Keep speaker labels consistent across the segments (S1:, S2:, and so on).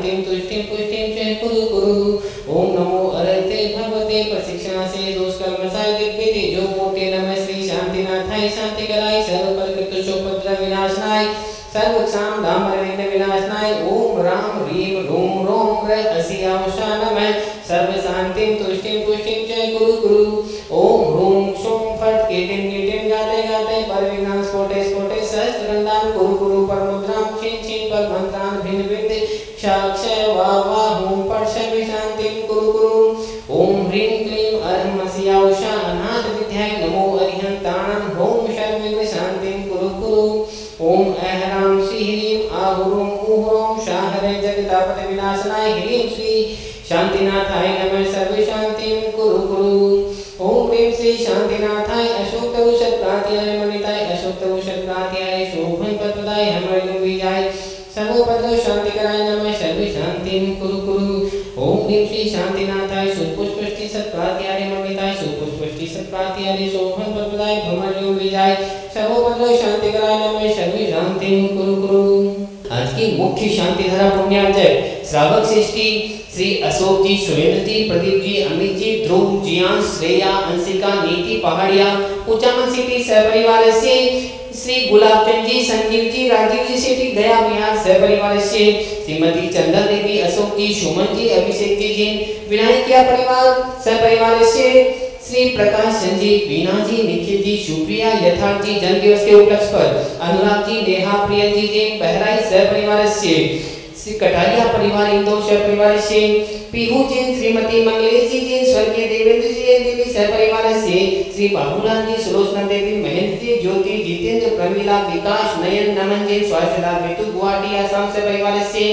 S1: सर्वशान्तिं तुष्टिं पुष्टिं च कुरु कुरु। ॐ नमो अरते भगवते प्रशिक्षणासे दोषकर्मसाय दिग्विते जो मोटे नमः श्री शान्तिनाथाय शान्तिकराय सर्वपरिकृत शोपद्र विनाशनाय सर्वक्षाम दामर विघ्न विनाशनाय ओम राम ह्रीम रूम रोम र असियावशा नमः। सर्व शांतिं तुष्टिं पुष्टिं च गुरु गुरु ओम ह्रूम क्षुम फट कीटिं कीटिं गाते गाते पर विघ्नां स्फोटे स्फोटे सहस्रगन्धां गुरु गुरु पर मुद्रां ह्रीं क्लीं अहं असियावशा अनाथ विद्याय नमो अरिहन्ताणं होम सर्व शांतिं गुरु गुरु ओम अहराम श्री ह्रीम आहुरुम उहुरुम शाहरे जगतापति विनाशनाय ह्रीम श्री शांतिनाथाय नमः। सर्व शांतिं कुरु कुरु। ओम ह्रीम श्री शांतिनाथाय अशोक औषध प्रात्याय मणिताय अशोक औषध प्रात्याय शोभन पतदाय हमर विजय सर्वपद शांति कराय नमः। सर्व शांतिं कुरु कुरु। ओम ह्रीम श्री शांतिनाथाय सत्प्रात्याय शोभन पतदाय भ्रमर विजय सर्वपद शांति कराय नमः, सर्व शांतिं कुरु कुरु। आज की मुख्य शांति धारा पुण्यार्चक श्रावक सृष्टि, श्री अशोक जी सुरेंद्र जी प्रदीप जी अमित जी ध्रुव जियान श्रेया, अंशिका, नीति, पहाड़िया, उचामन सिटी सहपरिवार से, श्री गुलाब चंद जी संजीव जी राजीव जी शेट्टी गया बिहार सहपरिवार से, श्रीमती चंदन देवी अशोक जी सुमन जी अभिषेक जी जैन विनायकिया परिवार, सहपरिवार से श्री प्रकाश चंद बीना जी निखिल जी सुप्रिया, यथार्थ जी जन्म दिवस के उपलक्ष्य पर अनुराग जी नेहा प्रिय जी जैन बहराई सहपरिवार से श्री कटारिया परिवार, इंदौर शहर परिवार से पीहू जैन श्रीमती मंगलेश जी जैन स्वर्गीय देवेंद्र जी जैन देवी सह परिवार से श्री बाबूलाल जी सुलोचना देवी महेंद्र जी ज्योति, जितेंद्र, प्रमीला, विकास, नयन नमन जैन स्वास्थ्य लाभ हेतु गुवाहाटी, आसाम से परिवार से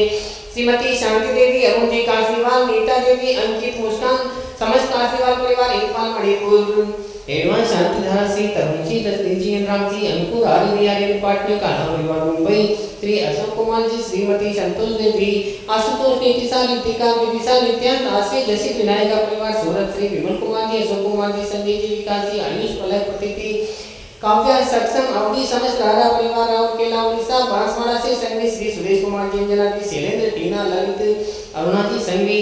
S1: श्रीमती शांति देवी अरुण जी काशीवाल, नीता देवी, अंकित मुस्कान समस्त काशीवाल परिवार इम्फाल मणिपुर एडवांस शांति धारा से तरुण जी रजनी जी राम जी अंकुर आर्य आर्य डिपार्टमेंट का परिवार, मुंबई. श्री अशोक कुमार जी श्रीमती संतोष देवी, आशुतोष नीतिशा नीतिका विदिशा नित्यान आशी जसी विनायका परिवार सूरत श्री विमल कुमार जी अशोक कुमार जी संजय जी विकास जी आयुष, प्रलय, प्रतीति, काव्या सक्षम अवधि समस्त राधा परिवार और केला उड़ीसा बांसवाड़ा से संगी श्री सुरेश कुमार जी अंजना जी शैलेंद्र, टीना, ललित अरुणा जी संगी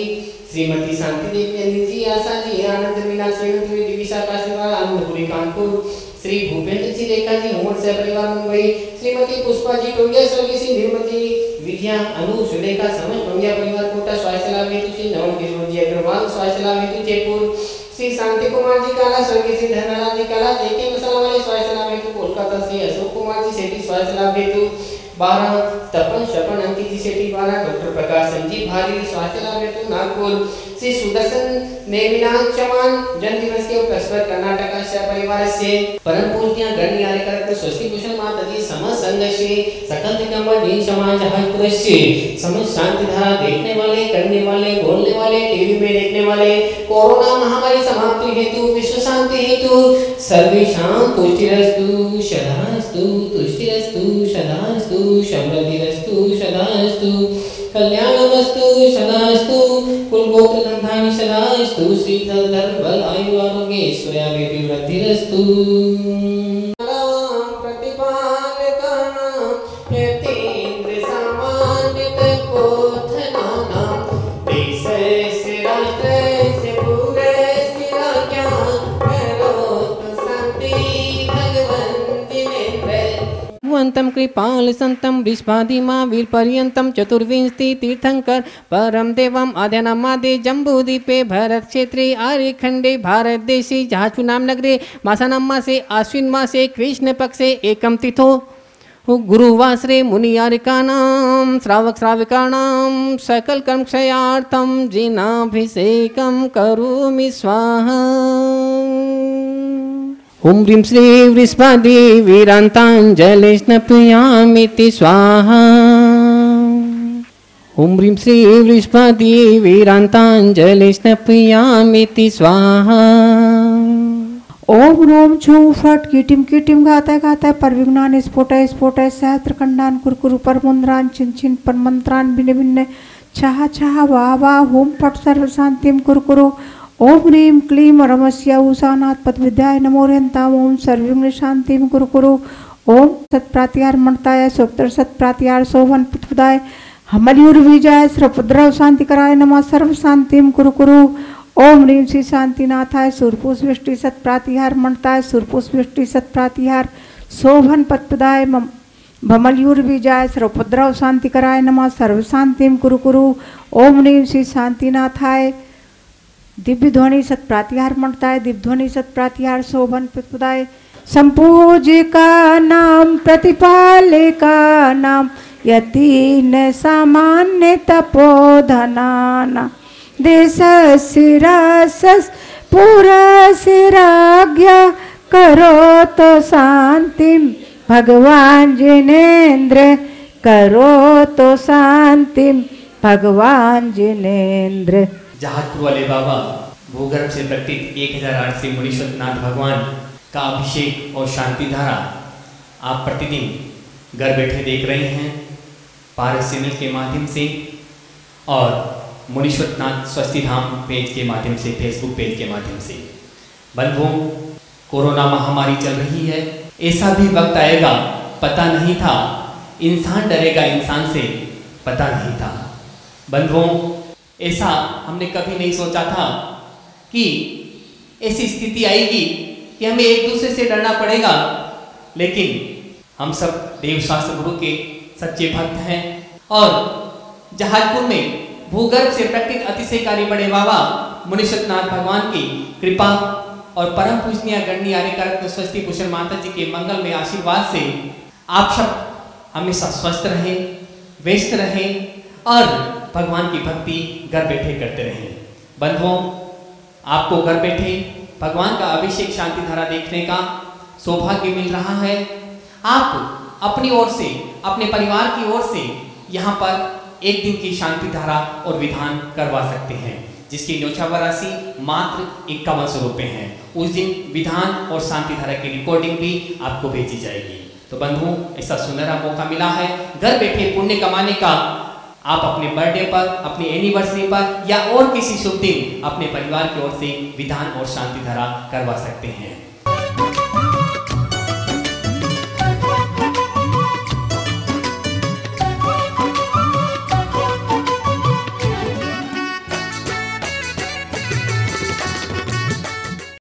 S1: श्रीमती शांति देवी अनिल जी आशा जी आनंद मीनाक्षी अनंत दिविशा काशीवाल आनंदपुरी कानपुर श्री भूपेंद्र जी रेखा जी उमर सह परिवार मुंबई श्रीमती पुष्पा जी टोंगिया स्वर्गीय श्री निर्मल विद्या अनु सुलेखा समस्त टोंगिया परिवार कोटा स्वास्थ्य लाभ हेतु श्री नवम किशोर जी अग्रवाल स्वास्थ्य लाभ हेतु जयपुर श्री शांति कुमार जी काला स्वर्गीय श्री धनराज जी काला जेके मसाला वाले स्वास्थ्य लाभ हेतु कोलकाता श्री अशोक कुमार जी सेठी स्वास्थ्य लाभ हेतु तपन, शपन, अंकित जी सेठी बारह डॉक्टर प्रकाश संजीव भारी स्वास्थ्य लाभ हेतु नागपुर। श्री सुदर्शन नेमिनाथ चौहान जन्म दिवस के उपलक्ष्य पर कर्नाटक से परिवार से परम पूज्य गण्य कार्यक्रम स्वस्ति भूषण माता जी समस्त संघ से सकल दिगंबर दीन समाज हजपुर से समस्त शांति धारा देखने वाले, करने वाले, बोलने वाले, टीवी में देखने वाले, कोरोना महामारी समाप्ति हेतु, विश्व शांति हेतु सर्वेषां तुष्टिरस्तु सदास्तु तुष्टिरस्तु सदास्तु समृद्धिरस्तु सदास्तु कल्याणमस्तु सदास्तु कुलगोत्र धन्धानि सदास्तु श्रीधर बल आयु आरोग्य कृपाल सन्तं विश्वादिमा वीरपर्यन्तं चतुर्विंशति तीर्थङ्कर परं देवम् आद्यनामादे जम्बूद्वीपे भरतक्षेत्रे आर्यखण्डे भारतदेशे झाचुनाम नगरे मासानां मासे, आश्विन मासे कृष्णपक्षे एकं तिथो। गुरुवासरे मुनियारिकानां श्रावक श्राविकाणां सकलकर्मक्षयार्थं जिनाभिषेकं करोमि स्वाहा। ॐ ह्रीं श्री वृष्पादि वीरान्ताञ्जलिष्णप्रियामिति स्वाहा।
S2: ॐ ह्रीं श्री वृष्पति वीरान्ताञ्जलिस्नपयामिति स्वाहा।
S3: ओम रोम छू फट कीटिम कीटिम गाता गाता पर विज्ञान स्फोट स्फोट सहस्त्र खंडान कुरकुरु पर मुंद्रान चिन चिन पर मंत्रान भिन्न भिन्न। छह छह वाह वाह होम फट सर्व शांतिम कुरकुरु। ओम ह्रीम क्लीं रमस्य उषानाथ पद विद्याय नमो रंताम ओम सर्वविघ्न शांतिम कुरकुरु ओम सत्प्रातिहार मणताय सोक्तर सत्प्रातिहार शोभन पुतपदाय हमलियुर विजय श्रपुद्रव शांति कराय नमः, सर्व शांतिम कुरकुरु ओम ह्रीं श्री शांतिनाथाय सूर्पुष वृष्टि सत्प्रातिहार मणताय सूर्पुष वृष्टि सत्प्रातिहार शोभन पत्पदाय भमलयूर विजय सर्वोपद्रव शांति कराय नमः, सर्व शांतिम कुरु कुरु। ओम ह्रीं श्री शांतिनाथाय दिव्य ध्वनि सत्प्रातिहार मणताय, दिव्य ध्वनि सत्प्रातिहार शोभन पत्पदाय संपूजिका नाम प्रतिपालिका नाम यतीन सामान्य तपोधनाना। देश शिरासस पुरशिराज्ञा करो तो शांति। भगवान जिनेन्द्र, करो तो शांतिम भगवान जिनेन्द्र।
S2: जहाजपुर वाले बाबा भूगर्भ से प्रकटित एक हज़ार आठ से मुनीश्वर नाथ भगवान का अभिषेक और शांति धारा आप प्रतिदिन घर बैठे देख रहे हैं पारस चैनल के माध्यम से और मुनीश्वर नाथ स्वस्ति धाम पेज के माध्यम से फेसबुक पेज के माध्यम से। बंधुओं, कोरोना महामारी चल रही है। ऐसा भी वक्त आएगा, पता नहीं था। इंसान डरेगा, इंसान से पता नहीं था। बंधुओं ऐसा हमने कभी नहीं सोचा था कि ऐसी स्थिति आएगी कि हमें एक दूसरे से डरना पड़ेगा। लेकिन हम सब देवशास्त्र गुरु के सच्चे भक्त हैं और जहाजपुर में भूगर्भ से प्रकटित अतिशयकारी बड़े बाबा मुनिषतनाथ भगवान की कृपा और परम पूजनीय गणनी आर्यकारक स्वस्ति कुशल माता जी के मंगल में आशीर्वाद से आप सब हमेशा स्वस्थ रहें, व्यस्त रहें और भगवान की भक्ति घर बैठे करते रहें। बंधुओं, आपको घर बैठे भगवान का अभिषेक शांति धारा देखने का सौभाग्य मिल रहा है। आप अपनी ओर से, अपने परिवार की ओर से यहाँ पर एक दिन की शांति धारा और विधान करवा सकते हैं, जिसकी न्योछावर राशि मात्र इक्यावन सौ रुपये है। उस दिन विधान और शांति धारा की रिकॉर्डिंग भी आपको भेजी जाएगी। तो बंधुओं, ऐसा सुनहरा मौका मिला है। घर बैठे पुण्य कमाने का आप अपने बर्थडे पर, अपने एनिवर्सरी पर या और किसी शुभ दिन अपने परिवार की ओर से विधान और शांति धरा करवा सकते हैं।